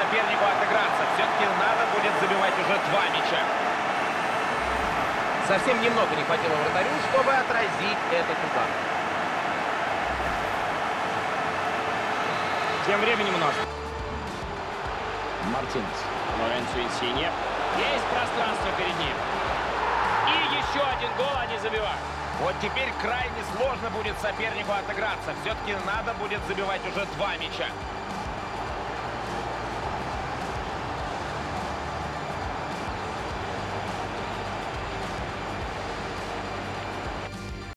сопернику отыграться. Все-таки надо будет забивать уже два мяча. Совсем немного не хватило вратарю, чтобы отразить этот удар. Тем временем у нас Мартинес. Лоренцо Инсинье. Есть пространство перед ним. И еще один гол они забивают. Вот теперь крайне сложно будет сопернику отыграться. Все-таки надо будет забивать уже два мяча.